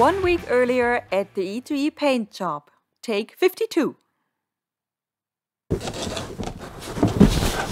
week earlier at the ETOE paint shop. Take 52.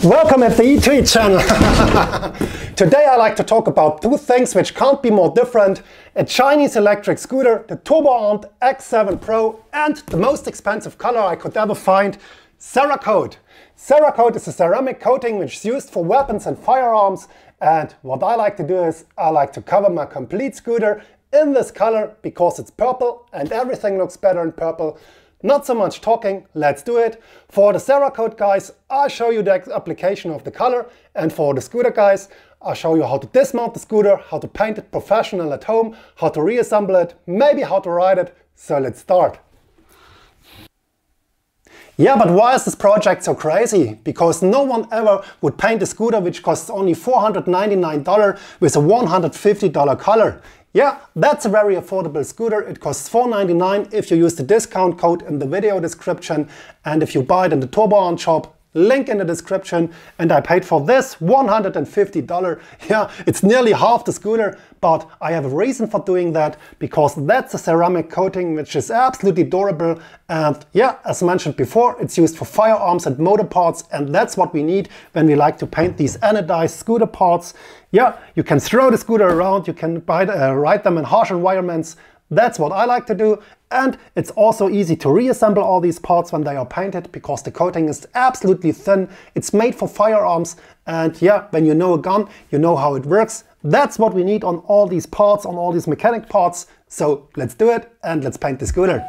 Welcome at the ETOE channel. Today I like to talk about two things which can't be more different. A Chinese electric scooter, the Turboant X7 Pro, and the most expensive color I could ever find, Cerakote. Cerakote is a ceramic coating which is used for weapons and firearms. And what I like to do is I like to cover my complete scooter in this color because it's purple and everything looks better in purple. Not so much talking, let's do it. For the Cerakote guys, I'll show you the application of the color. And for the scooter guys, I'll show you how to dismount the scooter, how to paint it professional at home, how to reassemble it, maybe how to ride it. So let's start. Yeah, but why is this project so crazy? Because no one ever would paint a scooter which costs only $499 with a $150 color. Yeah, that's a very affordable scooter. It costs 499 if you use the discount code in the video description and if you buy it in the Turboant shop, link in the description and I paid for this $150. Yeah, it's nearly half the scooter, but I have a reason for doing that because that's a ceramic coating which is absolutely durable and yeah, as mentioned before, it's used for firearms and motor parts and that's what we need when we like to paint these anodized scooter parts. Yeah, you can throw the scooter around, you can uh, ride them in harsh environments. That's what I like to do. And it's also easy to reassemble all these parts when they are painted because the coating is absolutely thin. It's made for firearms. And yeah, when you know a gun, you know how it works. That's what we need on all these parts, on all these mechanic parts. So let's do it and let's paint the scooter.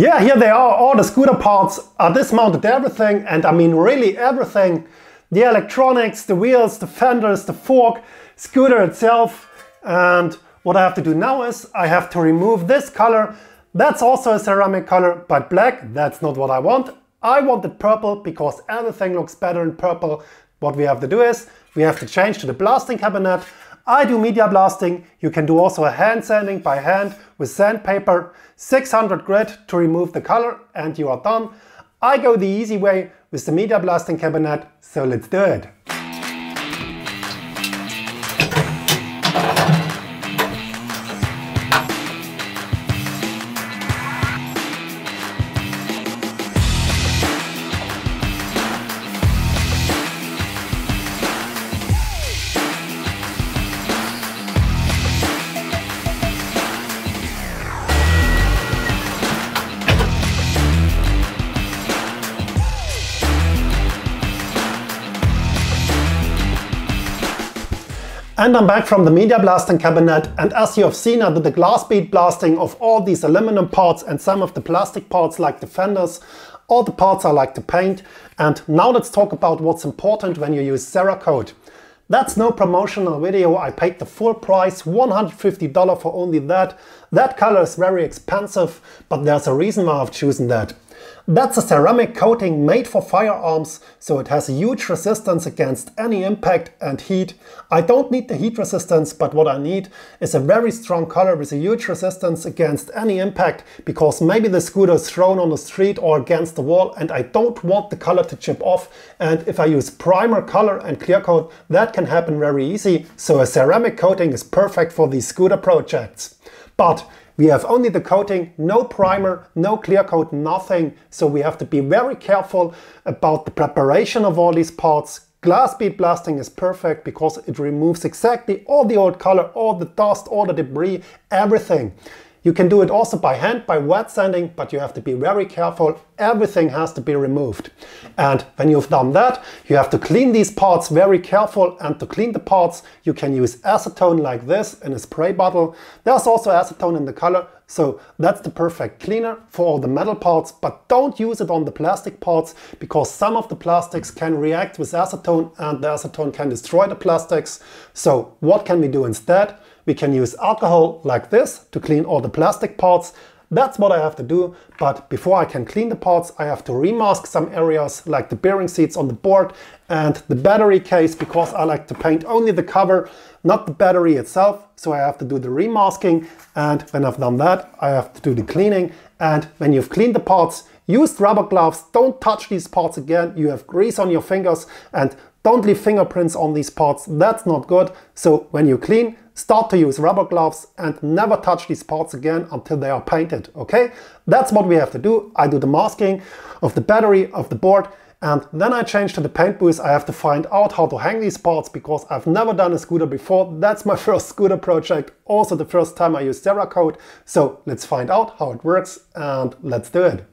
Yeah, here they are. All the scooter parts are dismounted everything. And I mean, really everything. The electronics, the wheels, the fenders, the fork, scooter itself. And what I have to do now is I have to remove this color. That's also a ceramic color, but black, that's not what I want. I want it purple because everything looks better in purple. What we have to do is we have to change to the blasting cabinet. I do media blasting. You can do also a hand sanding by hand with sandpaper. 600 grit to remove the color and you are done. I go the easy way with the media blasting cabinet, so let's do it. And I'm back from the media blasting cabinet and as you have seen I did the glass bead blasting of all these aluminum parts and some of the plastic parts like the fenders. All the parts I like to paint and now let's talk about what's important when you use Cerakote. That's no promotional video, I paid the full price, $150 for only that. That color is very expensive, but there's a reason why I've chosen that. That's a ceramic coating made for firearms, so it has a huge resistance against any impact and heat. I don't need the heat resistance, but what I need is a very strong color with a huge resistance against any impact, because maybe the scooter is thrown on the street or against the wall and I don't want the color to chip off. And if I use primer color and clear coat, that can happen very easy. So a ceramic coating is perfect for these scooter projects. But we have only the coating, no primer, no clear coat, nothing. So we have to be very careful about the preparation of all these parts. Glass bead blasting is perfect because it removes exactly all the old color, all the dust, all the debris, everything. You can do it also by hand, by wet sanding, but you have to be very careful. Everything has to be removed. And when you've done that, you have to clean these parts very careful. And to clean the parts, you can use acetone like this in a spray bottle. There's also acetone in the color, so that's the perfect cleaner for all the metal parts, but don't use it on the plastic parts because some of the plastics can react with acetone and the acetone can destroy the plastics. So what can we do instead? We can use alcohol like this to clean all the plastic parts. That's what I have to do, but before I can clean the parts, I have to remask some areas like the bearing seats on the board and the battery case because I like to paint only the cover, not the battery itself. So I have to do the remasking and when I've done that, I have to do the cleaning. And when you've cleaned the parts, use rubber gloves, don't touch these parts again. You have grease on your fingers and don't leave fingerprints on these parts, that's not good. So when you clean, start to use rubber gloves and never touch these parts again until they are painted, okay? That's what we have to do. I do the masking of the battery, of the board, and then I change to the paint booth. I have to find out how to hang these parts because I've never done a scooter before. That's my first scooter project, also the first time I use Cerakote. So let's find out how it works and let's do it.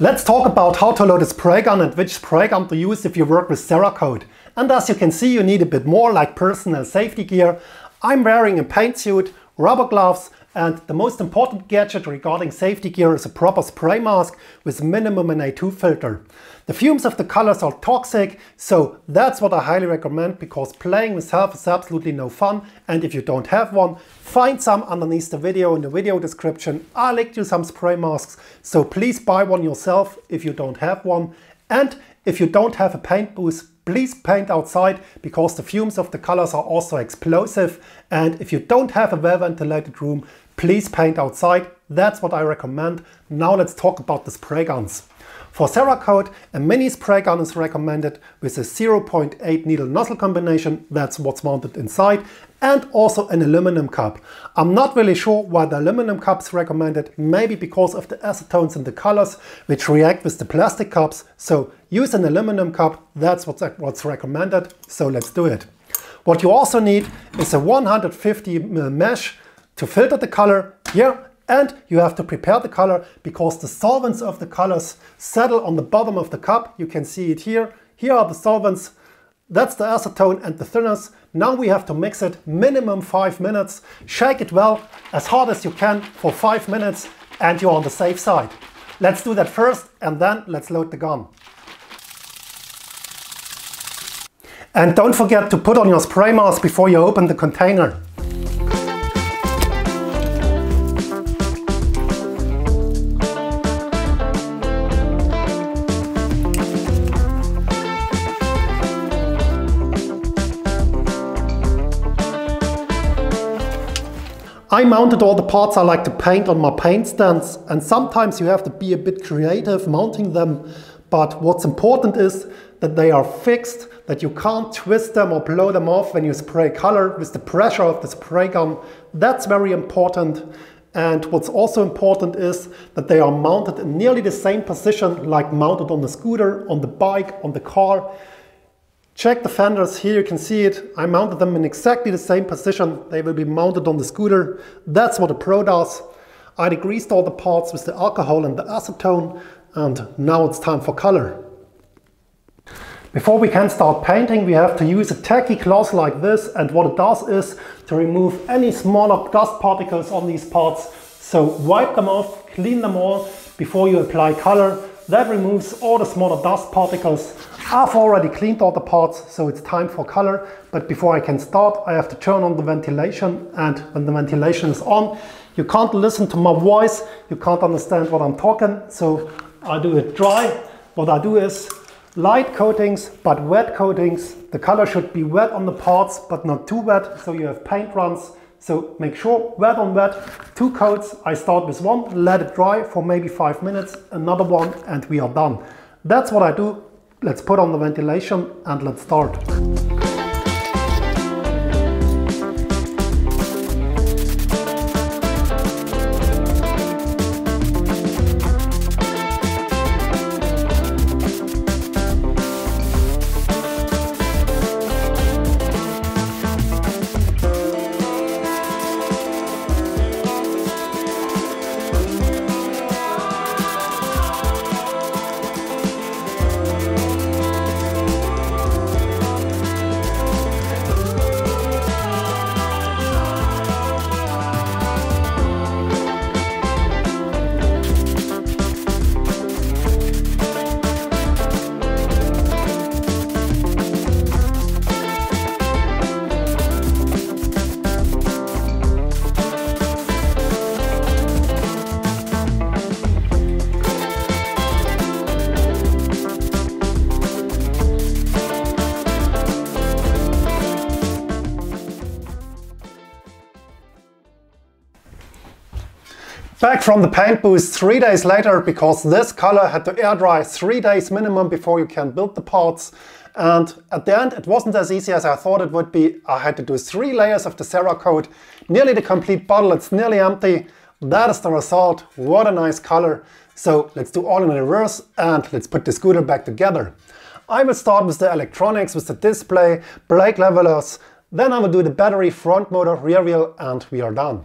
Let's talk about how to load a spray gun and which spray gun to use if you work with Cerakote. And as you can see you need a bit more like personal safety gear. I'm wearing a paint suit, rubber gloves and the most important gadget regarding safety gear is a proper spray mask with minimum Na2 filter. The fumes of the colors are toxic, so that's what I highly recommend because playing with health is absolutely no fun and if you don't have one, find some underneath the video in the video description. I'll link you some spray masks, so please buy one yourself if you don't have one. And if you don't have a paint booth, please paint outside because the fumes of the colors are also explosive. And if you don't have a well ventilated room, please paint outside. That's what I recommend. Now let's talk about the spray guns. For Cerakote, a mini spray gun is recommended with a 0.8 needle nozzle combination, that's what's mounted inside, and also an aluminum cup. I'm not really sure why the aluminum cup is recommended, maybe because of the acetones in the colors which react with the plastic cups. So use an aluminum cup, that's what's, what's recommended, so let's do it. What you also need is a 150 ml mesh to filter the color. Here and you have to prepare the color because the solvents of the colors settle on the bottom of the cup. You can see it here. Here are the solvents. That's the acetone and the thinners. Now we have to mix it minimum five minutes. Shake it well, as hard as you can for five minutes and you're on the safe side. Let's do that first and then let's load the gun. And don't forget to put on your spray mask before you open the container. I mounted all the parts I like to paint on my paint stands and sometimes you have to be a bit creative mounting them but what's important is that they are fixed, that you can't twist them or blow them off when you spray color with the pressure of the spray gun. That's very important And what's also important is that they are mounted in nearly the same position like mounted on the scooter, on the bike, on the car. Check the fenders, here you can see it. I mounted them in exactly the same position. They will be mounted on the scooter. That's what a Pro does. I degreased all the parts with the alcohol and the acetone and now it's time for color. Before we can start painting we have to use a tacky cloth like this and what it does is to remove any smaller dust particles on these parts. So wipe them off, clean them all before you apply color. That removes all the smaller dust particles I've already cleaned all the parts, so it's time for color. But before I can start, I have to turn on the ventilation. And when the ventilation is on, you can't listen to my voice. You can't understand what I'm talking. So I do it dry. What I do is light coatings, but wet coatings. The color should be wet on the parts, but not too wet. So you have paint runs. So make sure wet on wet, two coats. I start with one, let it dry for maybe five minutes, another one, and we are done. That's what I do Let's put on the ventilation and let's start. Back from the paint booth three days later because this color had to air dry three days minimum before you can build the parts. And at the end, it wasn't as easy as I thought it would be. I had to do three layers of the Cerakote, nearly the complete bottle. It's nearly empty. That is the result. What a nice color. So let's do all in reverse and let's put the scooter back together. I will start with the electronics, with the display, brake levelers. Then I will do the battery, front motor, rear wheel, and we are done.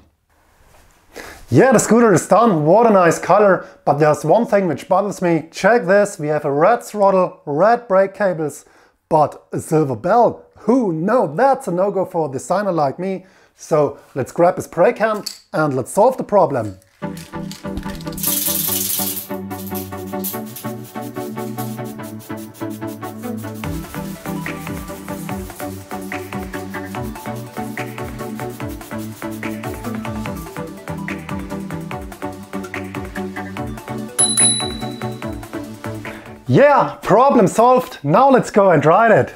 Yeah, the scooter is done. What a nice color. But there's one thing which bothers me. Check this. We have a red throttle, red brake cables, but a silver bell. Who? No, that's a no-go for a designer like me. So let's grab his brake hand and let's solve the problem. Yeah, problem solved. Now let's go and ride it.